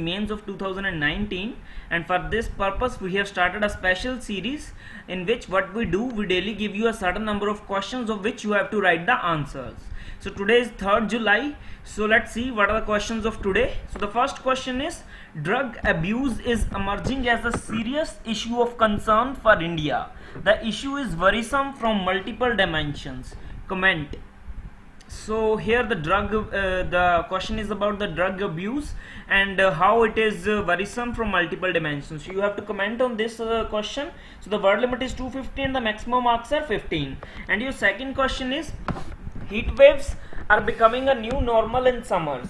mains of 2019 and for this purpose we have started a special series in which what we do we daily give you a certain number of questions of which you have to write the answers. So today is 3rd july so let's see what are the questions of today. So the first question is drug abuse is emerging as a serious issue of concern for india. The issue is worrisome from multiple dimensions. Comment so here the drug uh, the question is about the drug abuse and uh, how it is uh, worrisome from multiple dimensions. So you have to comment on this uh, question. So the word limit is 250 and the maximum marks are 15 and your second question is heat waves are becoming a new normal in summers.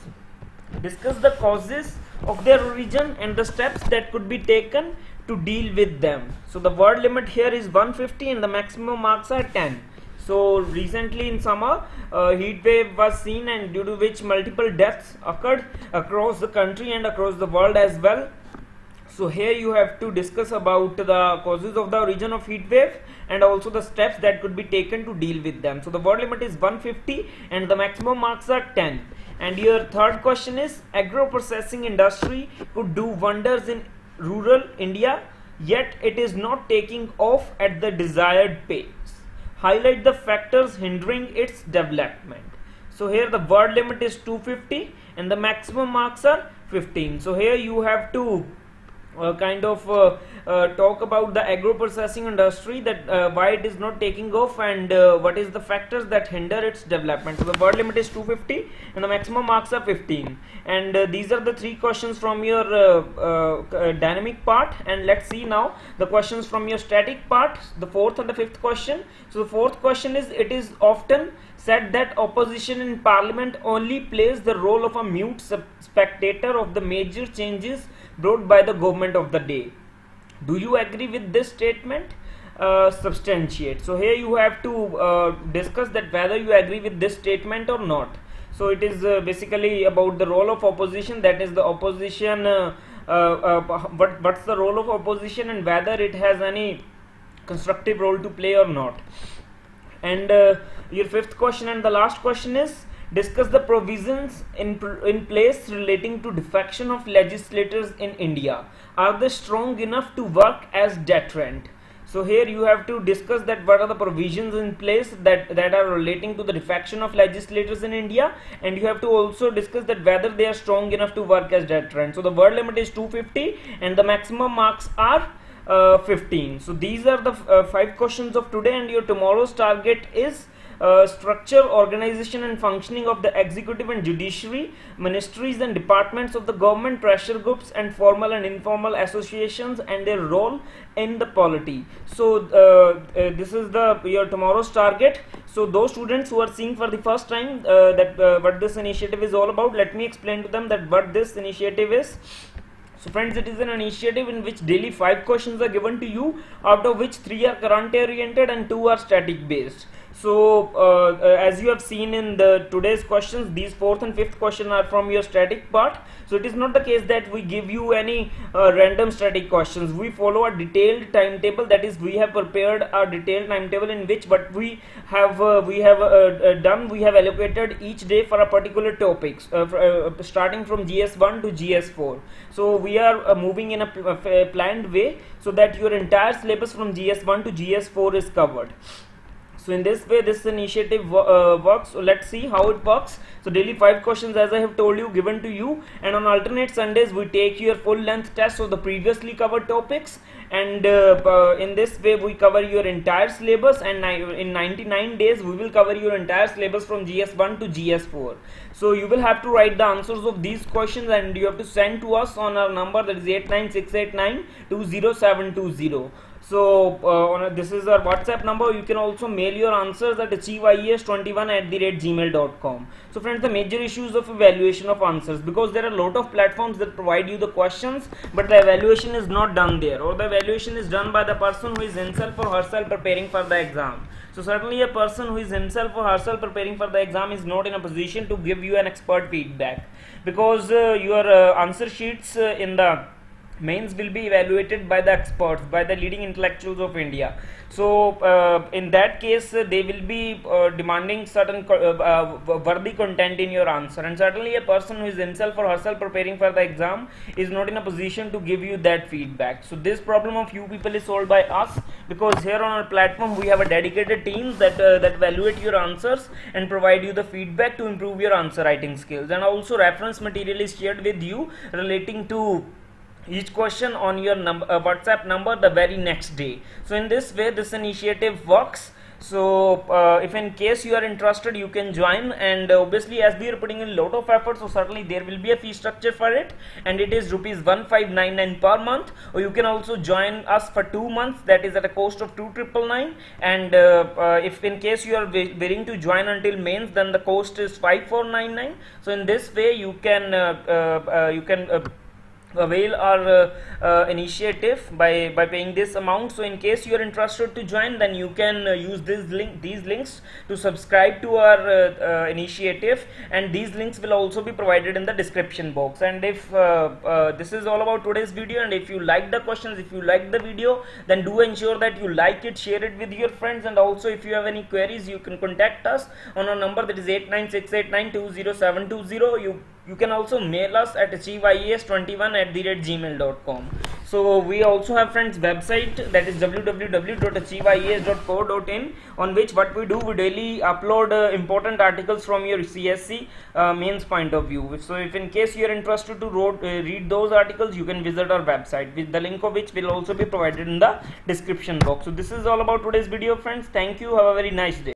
Discuss the causes of their origin and the steps that could be taken to deal with them. So the word limit here is 150 and the maximum marks are 10 so recently in summer, uh, heat wave was seen and due to which multiple deaths occurred across the country and across the world as well. So here you have to discuss about the causes of the origin of heat wave and also the steps that could be taken to deal with them. So the word limit is 150 and the maximum marks are 10. And your third question is agro processing industry could do wonders in rural India yet it is not taking off at the desired pace highlight the factors hindering its development. So here the word limit is 250 and the maximum marks are 15 so here you have to uh, kind of uh, uh, talk about the agro processing industry that uh, why it is not taking off and uh, what is the factors that hinder its development. So the word limit is 250 and the maximum marks are 15 and uh, these are the three questions from your dynamic part. And let's see now the questions from your static part the fourth and the fifth question. So the fourth question is it is often said that opposition in parliament only plays the role of a mute spectator of the major changes brought by the government of the day. Do you agree with this statement? Uh, substantiate. So here you have to uh, discuss that whether you agree with this statement or not. So it is uh, basically about the role of opposition that is the opposition uh, uh, uh, what what's the role of opposition and whether it has any constructive role to play or not. And your fifth question and the last question is discuss the provisions in, in place relating to defection of legislators in India. Are they strong enough to work as deterrent? So here you have to discuss that what are the provisions in place that, that are relating to the defection of legislators in India and you have to also discuss that whether they are strong enough to work as deterrent. So the word limit is 250 and the maximum marks are uh, 15. So these are the uh, five questions of today and your tomorrow's target is uh, structure, organization and functioning of the executive and judiciary, ministries and departments of the government, pressure groups and formal and informal associations and their role in the polity. So uh, uh, this is the your tomorrow's target. So those students who are seeing for the first time uh, that uh, what this initiative is all about, let me explain to them that what this initiative is. So friends, it is an initiative in which daily 5 questions are given to you, out of which 3 are current oriented and 2 are static based so uh, uh, as you have seen in the today's questions these fourth and fifth question are from your static part. So it is not the case that we give you any uh, random static questions. We follow a detailed timetable. That is we have prepared a detailed timetable in which what we have uh, we have uh, uh, done we have allocated each day for a particular topics starting from gs1 to gs4 so we are moving in a, a planned way so that your entire syllabus from gs1 to gs4 is covered so in this way this initiative uh, works. So let's see how it works. So daily five questions as i have told you given to you. And on alternate sundays we take your full length test. Of the previously covered topics. And uh, uh, in this way we cover your entire syllabus. And in 99 days we will cover your entire syllabus from gs1 to gs4 so you will have to write the answers of these questions. And you have to send to us on our number that is 89689 20720 so uh, a, this is our whatsapp number. You can also mail your answers at achieveIAS21 at the rate gmail.com so friends the major issues of evaluation of answers because there are a lot of platforms that provide you the questions but the evaluation is not done there or the evaluation is done by the person who is himself or herself preparing for the exam. So certainly a person who is himself or herself preparing for the exam is not in a position to give you an expert feedback because uh, your uh, answer sheets uh, in the mains will be evaluated by the experts by the leading intellectuals of india. So uh, in that case uh, they will be uh, demanding certain uh, uh, worthy content in your answer. And certainly a person who is himself or herself preparing for the exam is not in a position to give you that feedback. So this problem of you people is solved by us because here on our platform we have a dedicated team that uh, that evaluate your answers and provide you the feedback to improve your answer writing skills. And also reference material is shared with you relating to each question on your uh, whatsapp number the very next day. So in this way this initiative works. So uh, if in case you are interested you can join. And uh, obviously as we are putting in a lot of effort so certainly there will be a fee structure for it. And it is rupees 1599 per month. Or you can also join us for two months. That is at a cost of 2999 and uh, uh, if in case you are willing to join until mains then the cost is 5499 so in this way you can uh, you can avail our uh, uh, initiative by by paying this amount. So in case you are interested to join then you can uh, use this link these links to subscribe to our uh, initiative. And these links will also be provided in the description box. And if this is all about today's video and if you like the questions if you like the video then do ensure that you like it share it with your friends. And also if you have any queries you can contact us on our number that is 89689207220 you you can also mail us at achieveIAS21 at the rate gmail.com so we also have friends website that is www.achieveIAS.co.in on which what we do we daily upload uh, important articles from your CSE uh, mains point of view. So if in case you are interested to wrote, uh, read those articles you can visit our website with the link of which will also be provided in the description box. So this is all about today's video friends. Thank you. Have a very nice day